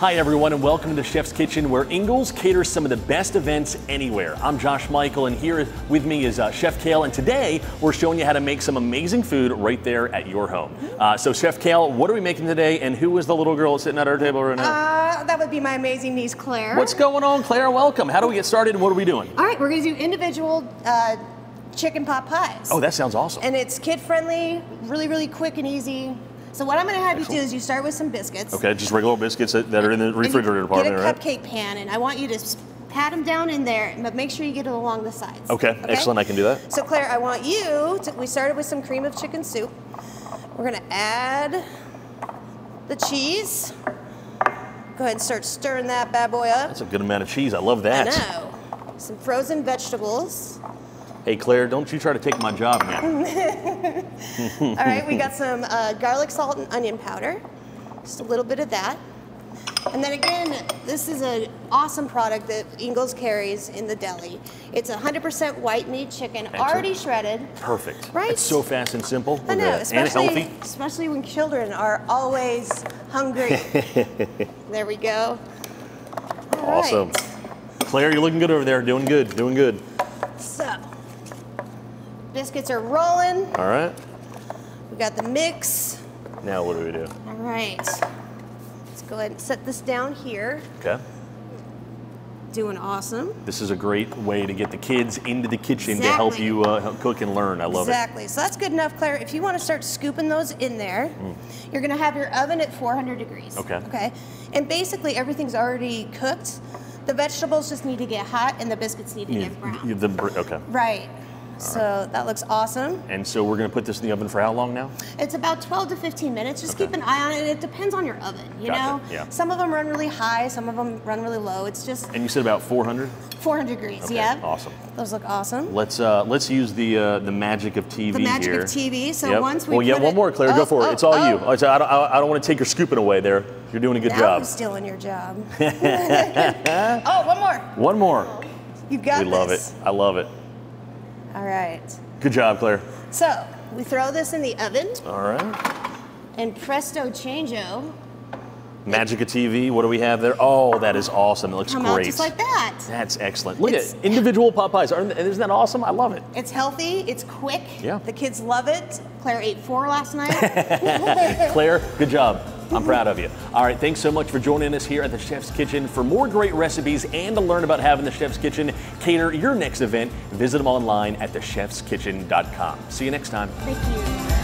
Hi, everyone, and welcome to the Chef's Kitchen, where Ingles caters some of the best events anywhere. I'm Josh Michael, and here with me is uh, Chef Kale, and today we're showing you how to make some amazing food right there at your home. Uh, so, Chef Kale, what are we making today, and who is the little girl sitting at our table right now? Uh, that would be my amazing niece, Claire. What's going on, Claire? Welcome. How do we get started, and what are we doing? All right, we're going to do individual uh, chicken pot pies. Oh, that sounds awesome. And it's kid friendly, really, really quick and easy. So what I'm going to have Excellent. you do is you start with some biscuits. Okay, just regular biscuits that, that are in the refrigerator department, right? Get a cupcake pan, and I want you to pat them down in there, but make sure you get it along the sides. Okay, okay? excellent. I can do that. So Claire, I want you to. We started with some cream of chicken soup. We're going to add the cheese. Go ahead and start stirring that bad boy up. That's a good amount of cheese. I love that. I know. Some frozen vegetables. Hey Claire, don't you try to take my job now. All right, we got some uh, garlic, salt, and onion powder. Just a little bit of that. And then again, this is an awesome product that Ingles carries in the deli. It's 100% white meat chicken, Excellent. already shredded. Perfect. Right? It's so fast and simple. I know, especially, and healthy. especially when children are always hungry. there we go. All awesome. Right. Claire, you're looking good over there. Doing good, doing good. Biscuits are rolling. All right. We got the mix. Now what do we do? All right. Let's go ahead and set this down here. Okay. Doing awesome. This is a great way to get the kids into the kitchen exactly. to help you uh, help cook and learn. I love exactly. it. Exactly. So that's good enough, Claire. If you want to start scooping those in there, mm. you're going to have your oven at 400 degrees. Okay. Okay. And basically everything's already cooked. The vegetables just need to get hot and the biscuits need to yeah, get brown. The, okay. Right so that looks awesome. And so we're gonna put this in the oven for how long now? It's about 12 to 15 minutes. Just okay. keep an eye on it. It depends on your oven, you gotcha. know? Yeah. Some of them run really high, some of them run really low. It's just. And you said about 400? 400 degrees, okay. yeah. Awesome. Those look awesome. Let's uh, let's use the uh, the magic of TV The magic here. of TV. So yep. once we Well, yeah, one it, more, Claire. Oh, go for oh, it. It's all oh. you. I don't, I don't want to take your scooping away there. You're doing a good now job. I'm stealing your job. oh, one more. One more. You got We love it. I love it. All right. Good job, Claire. So we throw this in the oven. All right. And presto changeo. Magica TV, what do we have there? Oh, that is awesome. It looks Come great. Out just like that. That's excellent. Look it's, at individual pot pies. Isn't that awesome? I love it. It's healthy. It's quick. Yeah. The kids love it. Claire ate four last night. Claire, good job. I'm proud of you. All right, thanks so much for joining us here at the Chef's Kitchen. For more great recipes and to learn about having the Chef's Kitchen cater your next event, visit them online at thechefskitchen.com. See you next time. Thank you.